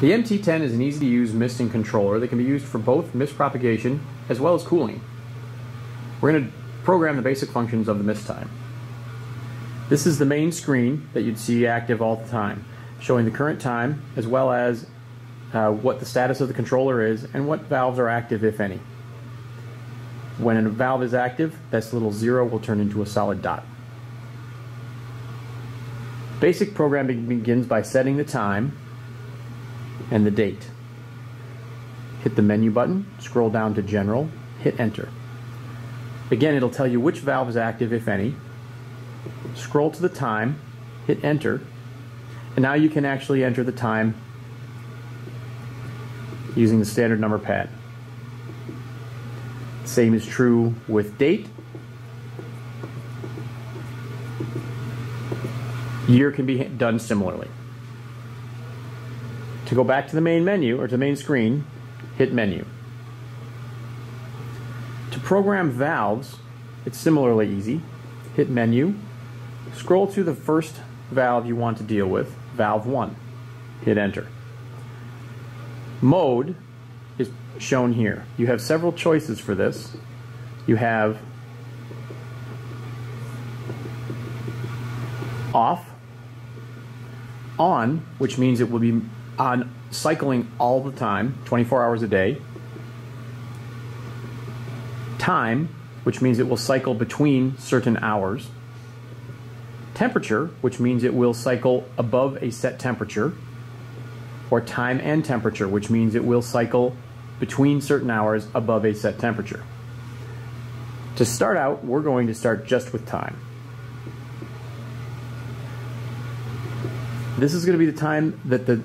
The MT10 is an easy to use misting controller that can be used for both mist propagation as well as cooling. We're going to program the basic functions of the MistTime. This is the main screen that you'd see active all the time, showing the current time as well as uh, what the status of the controller is and what valves are active if any. When a valve is active, this little zero will turn into a solid dot. Basic programming begins by setting the time and the date. Hit the menu button, scroll down to General, hit Enter. Again, it'll tell you which valve is active, if any. Scroll to the time, hit Enter, and now you can actually enter the time using the standard number pad. Same is true with date. Year can be done similarly. To go back to the main menu or to the main screen, hit menu. To program valves, it's similarly easy. Hit menu, scroll to the first valve you want to deal with, valve 1. Hit enter. Mode is shown here. You have several choices for this. You have off, on, which means it will be on cycling all the time, 24 hours a day. Time, which means it will cycle between certain hours. Temperature, which means it will cycle above a set temperature. Or time and temperature, which means it will cycle between certain hours above a set temperature. To start out, we're going to start just with time. This is going to be the time that the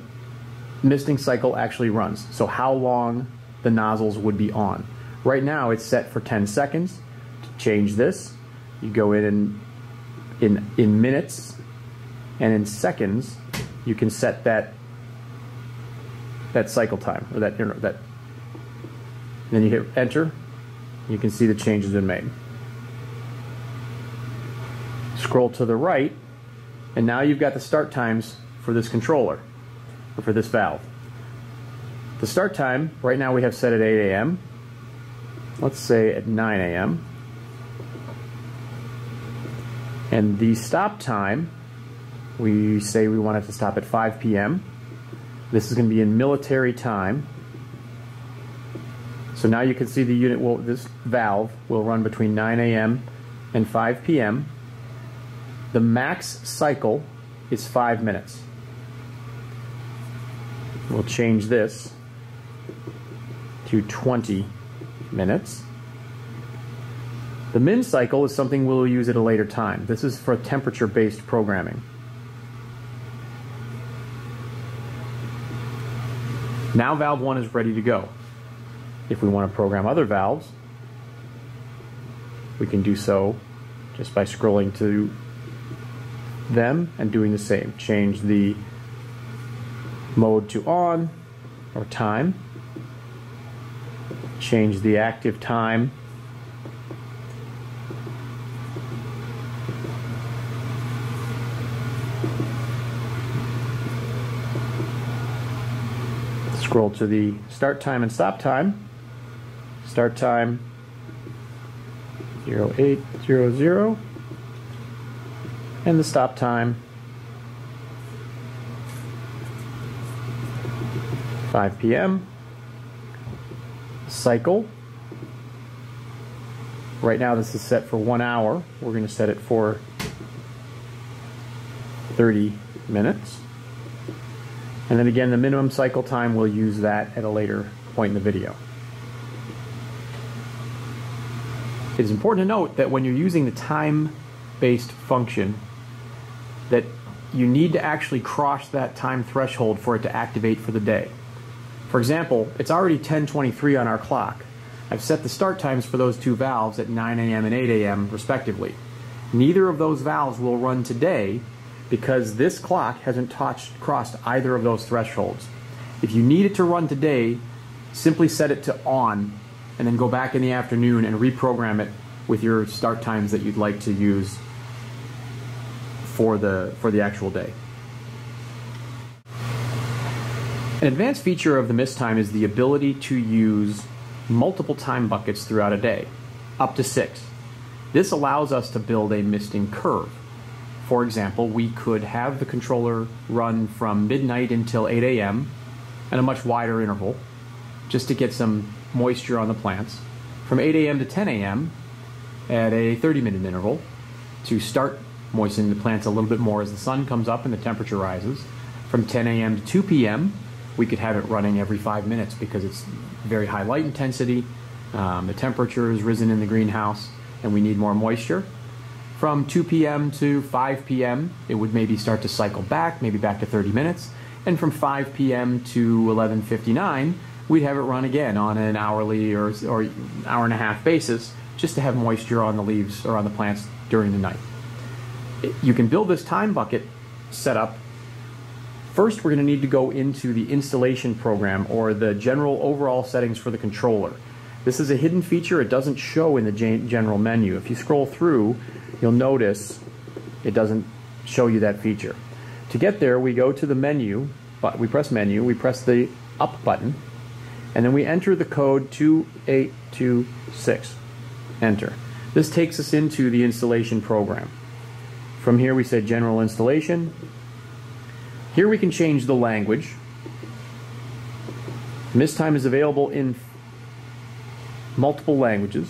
misting cycle actually runs. So how long the nozzles would be on. Right now it's set for 10 seconds. To change this, you go in in, in minutes and in seconds, you can set that that cycle time or that you know, that. Then you hit enter. You can see the changes been made. Scroll to the right, and now you've got the start times for this controller for this valve. The start time, right now we have set at 8 a.m. Let's say at 9 a.m. And the stop time, we say we want it to stop at 5 p.m. This is going to be in military time. So now you can see the unit will, this valve will run between 9 a.m. and 5 p.m. The max cycle is 5 minutes. We'll change this to 20 minutes. The min cycle is something we'll use at a later time. This is for temperature-based programming. Now valve 1 is ready to go. If we want to program other valves, we can do so just by scrolling to them and doing the same. Change the mode to on or time. Change the active time. Scroll to the start time and stop time. Start time 0800 and the stop time 5 p.m. Cycle. Right now this is set for one hour. We're going to set it for 30 minutes. And then again, the minimum cycle time, we'll use that at a later point in the video. It is important to note that when you're using the time-based function, that you need to actually cross that time threshold for it to activate for the day. For example, it's already 1023 on our clock. I've set the start times for those two valves at 9 a.m. and 8 a.m. respectively. Neither of those valves will run today because this clock hasn't touched, crossed either of those thresholds. If you need it to run today, simply set it to on and then go back in the afternoon and reprogram it with your start times that you'd like to use for the, for the actual day. An advanced feature of the MistTime is the ability to use multiple time buckets throughout a day, up to six. This allows us to build a misting curve. For example, we could have the controller run from midnight until 8 a.m. at a much wider interval, just to get some moisture on the plants. From 8 a.m. to 10 a.m. at a 30 minute interval to start moistening the plants a little bit more as the sun comes up and the temperature rises. From 10 a.m. to 2 p.m., we could have it running every five minutes because it's very high light intensity. Um, the temperature has risen in the greenhouse and we need more moisture. From 2 p.m. to 5 p.m., it would maybe start to cycle back, maybe back to 30 minutes. And from 5 p.m. to 11:59, we'd have it run again on an hourly or, or hour and a half basis, just to have moisture on the leaves or on the plants during the night. You can build this time bucket setup First, we're going to need to go into the installation program or the general overall settings for the controller. This is a hidden feature. It doesn't show in the general menu. If you scroll through, you'll notice it doesn't show you that feature. To get there, we go to the menu, but we press menu, we press the up button, and then we enter the code 2826. Enter. This takes us into the installation program. From here we say general installation, here we can change the language. MistTime is available in multiple languages.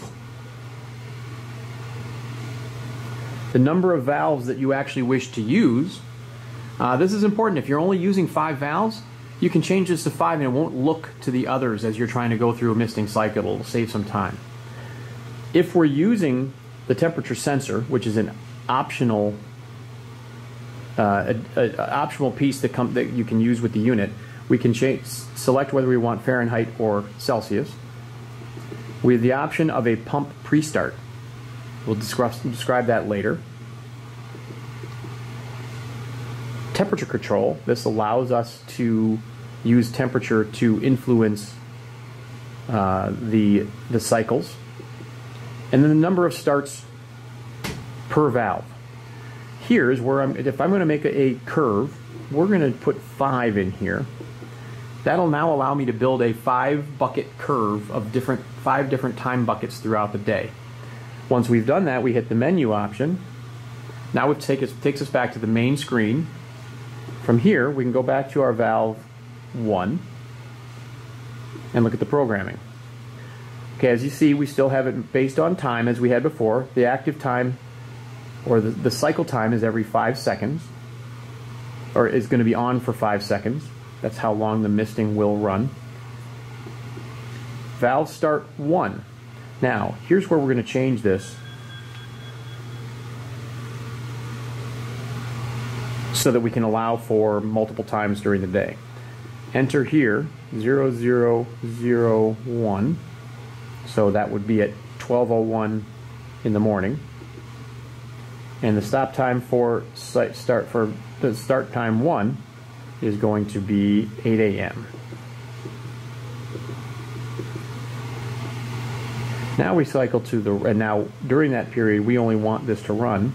The number of valves that you actually wish to use. Uh, this is important. If you're only using five valves, you can change this to five and it won't look to the others as you're trying to go through a misting cycle. It'll save some time. If we're using the temperature sensor, which is an optional uh, a, optional piece that, come, that you can use with the unit. We can select whether we want Fahrenheit or Celsius. We have the option of a pump pre-start. We'll describe, describe that later. Temperature control. This allows us to use temperature to influence uh, the, the cycles. And then the number of starts per valve here is where I'm, if I'm going to make a, a curve, we're going to put 5 in here. That'll now allow me to build a 5 bucket curve of different five different time buckets throughout the day. Once we've done that, we hit the menu option. Now it take us, takes us back to the main screen. From here, we can go back to our valve 1 and look at the programming. Okay, as you see, we still have it based on time as we had before. The active time or the, the cycle time is every five seconds, or is going to be on for five seconds. That's how long the misting will run. Valve start one. Now, here's where we're going to change this so that we can allow for multiple times during the day. Enter here 0001. So that would be at 1201 in the morning and the stop time for start for the start time one is going to be 8 a.m. Now we cycle to the and now during that period we only want this to run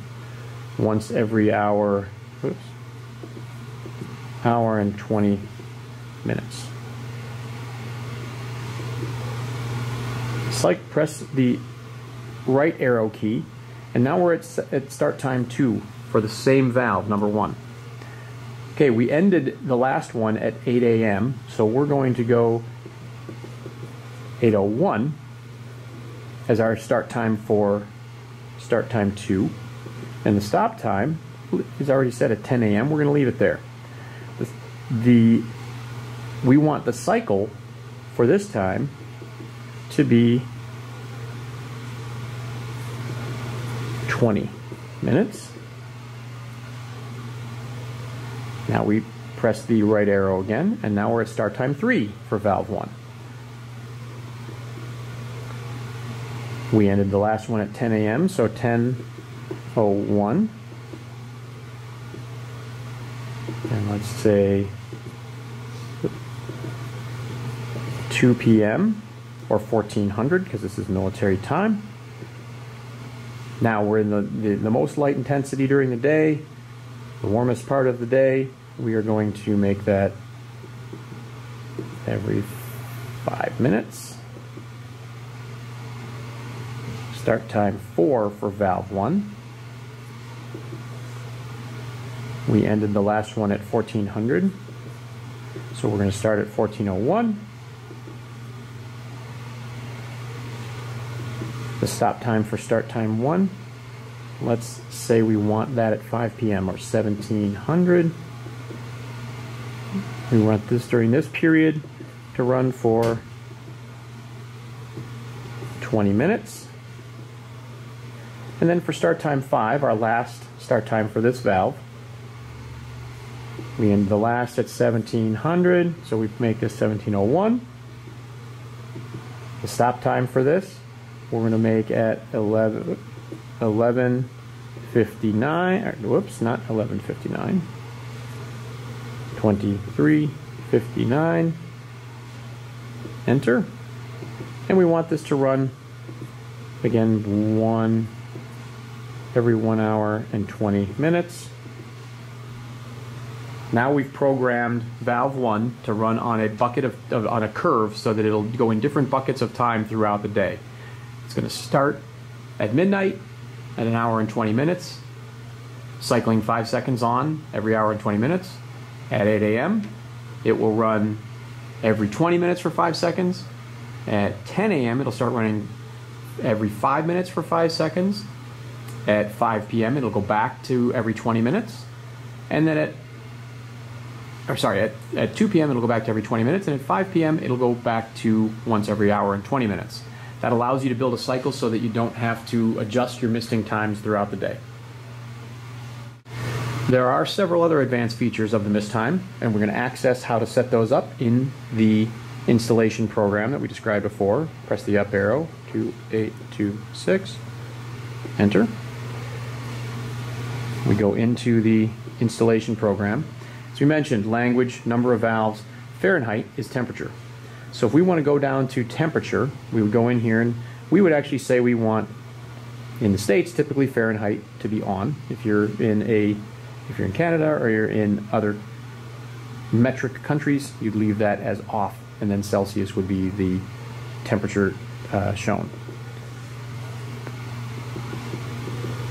once every hour oops, hour and 20 minutes. Like press the right arrow key and now we're at, at start time two for the same valve, number one. Okay, we ended the last one at 8 a.m., so we're going to go 8.01 as our start time for start time two. And the stop time is already set at 10 a.m. We're going to leave it there. The, the we want the cycle for this time to be 20 minutes. Now we press the right arrow again, and now we're at start time 3 for valve 1. We ended the last one at 10 a.m., so 10.01. And let's say 2 p.m. or 1400 because this is military time. Now we're in the, the, the, most light intensity during the day, the warmest part of the day. We are going to make that every five minutes. Start time four for valve one. We ended the last one at 1400. So we're going to start at 1401. The stop time for start time one. Let's say we want that at 5 p.m. or 1700. We want this during this period to run for 20 minutes. And then for start time 5, our last start time for this valve, we end the last at 1700, so we make this 1701. The stop time for this, we're going to make at 11, 1159, whoops, not 1159, 2359, enter. And we want this to run, again, one every one hour and 20 minutes. Now we've programmed valve one to run on a bucket of, of, on a curve so that it'll go in different buckets of time throughout the day. It's going to start at midnight at an hour and 20 minutes, cycling five seconds on every hour and 20 minutes. At 8 a.m., it will run every 20 minutes for five seconds. At 10 a.m., it'll start running every five minutes for five seconds. At 5 p.m., it'll go back to every 20 minutes. And then at or sorry, at, at 2 p.m. it'll go back to every 20 minutes, and at 5 p.m. it'll go back to once every hour and 20 minutes. That allows you to build a cycle so that you don't have to adjust your misting times throughout the day. There are several other advanced features of the MistTime, and we're going to access how to set those up in the installation program that we described before. Press the up arrow, 2826, enter. We go into the installation program. As we mentioned, language, number of valves, Fahrenheit is temperature. So if we want to go down to temperature, we would go in here and we would actually say we want, in the States, typically Fahrenheit to be on. If you're in a, if you're in Canada or you're in other metric countries, you'd leave that as off, and then Celsius would be the temperature uh, shown.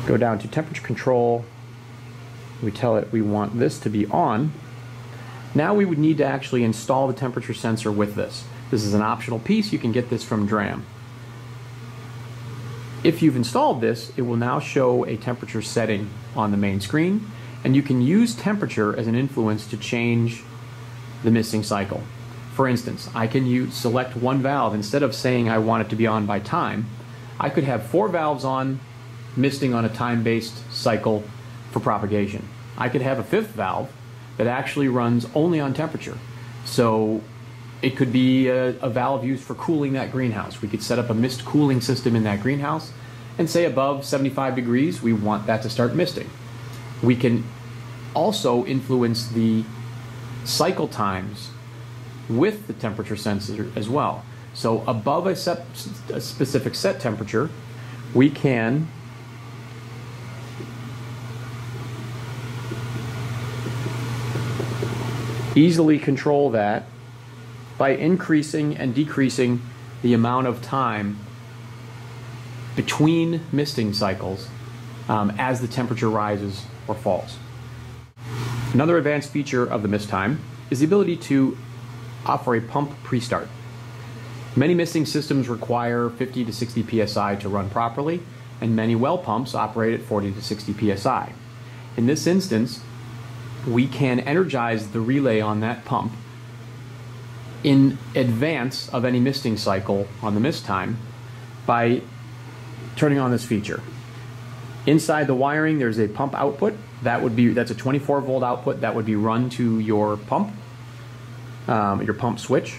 Go down to temperature control, we tell it we want this to be on. Now we would need to actually install the temperature sensor with this. This is an optional piece, you can get this from Dramm. If you've installed this, it will now show a temperature setting on the main screen, and you can use temperature as an influence to change the misting cycle. For instance, I can use, select one valve instead of saying I want it to be on by time. I could have four valves on, misting on a time-based cycle for propagation. I could have a fifth valve that actually runs only on temperature. So it could be a, a, valve used for cooling that greenhouse. We could set up a mist cooling system in that greenhouse and say above 75 degrees, we want that to start misting. We can also influence the cycle times with the temperature sensor as well. So above a, set, a specific set temperature, we can easily control that by increasing and decreasing the amount of time between misting cycles um, as the temperature rises or falls. Another advanced feature of the MistTime is the ability to offer a pump pre-start. Many misting systems require 50 to 60 psi to run properly, and many well pumps operate at 40 to 60 psi. In this instance, we can energize the relay on that pump in advance of any misting cycle on the MistTime by turning on this feature. Inside the wiring, there's a pump output. That would be that's a 24 volt output that would be run to your pump, um, your pump switch.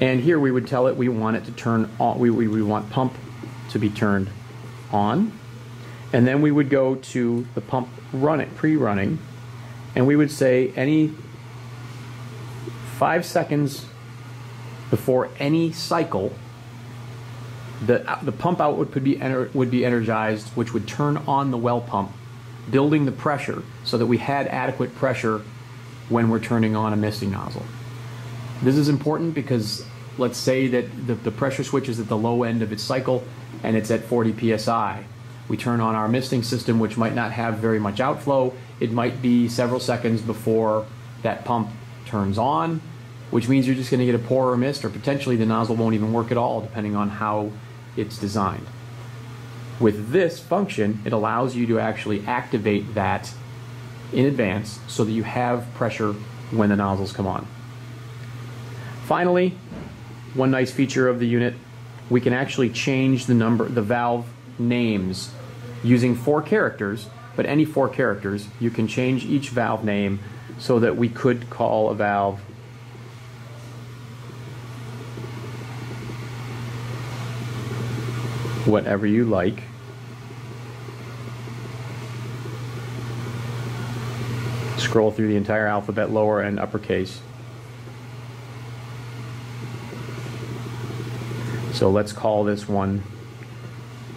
And here we would tell it we want it to turn on. We, we, we want pump to be turned on, and then we would go to the pump running pre-running and we would say any five seconds before any cycle, the, the pump output would be, would be energized, which would turn on the well pump, building the pressure so that we had adequate pressure when we're turning on a misting nozzle. This is important because let's say that the, the pressure switch is at the low end of its cycle and it's at 40 psi. We turn on our misting system, which might not have very much outflow. It might be several seconds before that pump turns on, which means you're just going to get a poorer mist, or potentially the nozzle won't even work at all, depending on how it's designed. With this function, it allows you to actually activate that in advance so that you have pressure when the nozzles come on. Finally, one nice feature of the unit, we can actually change the number, the valve names using four characters, but any four characters, you can change each valve name so that we could call a valve whatever you like. Scroll through the entire alphabet, lower and uppercase. So let's call this one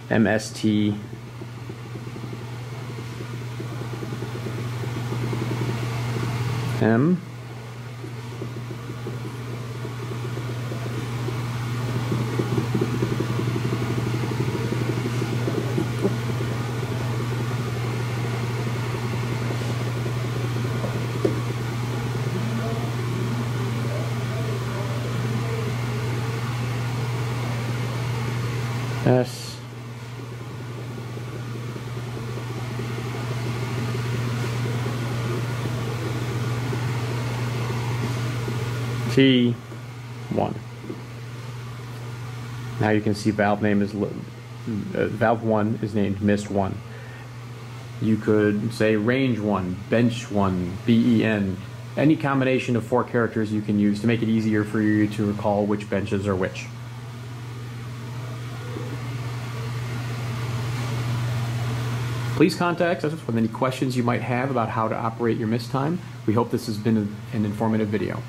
MST M T1. Now you can see valve name is uh, valve 1 is named mist 1. You could say range 1, bench 1, BEN, any combination of four characters you can use to make it easier for you to recall which benches are which. Please contact us with any questions you might have about how to operate your MistTime. We hope this has been an informative video.